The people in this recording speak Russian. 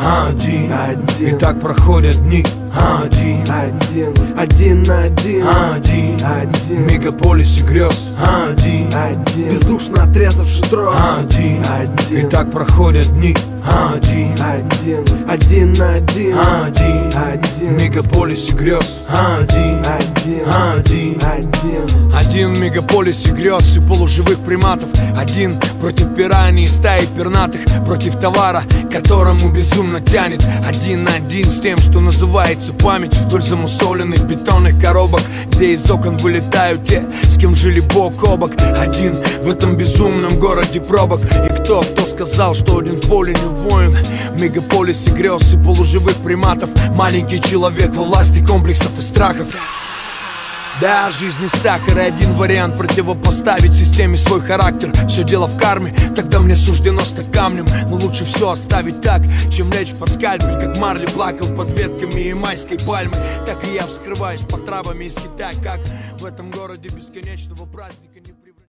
один, Один. И так проходят дни Один, Один, один на один один, Один. В мегаполисе грез Один, Один, бездушно отрезавший трос один, И Один, так проходят дни Один, один, один на один один, В Один, мегаполисе грез Один, один, один, один Один в мегаполисе грез и полуживых приматов. Один против пираний стаи пернатых Против товара, которому безумно тянет. Один на один с тем, что называется память Вдоль замусоленных бетонных коробок Где из окон вылетают те, с кем жили бок о бок. Один в этом безумном городе пробок. И кто, кто сказал, что один в поле не воин? В мегаполисе грез и полуживых приматов. Маленький человек во власти комплексов и страхов да, жизнь не сахар и один вариант противопоставить системе свой характер. Все дело в карме, тогда мне суждено стать камнем. Но лучше все оставить так, чем лечь под скальпель Как Марли плакал под ветками и майской пальмы Так и я вскрываюсь под травами из Китая Как в этом городе бесконечного праздника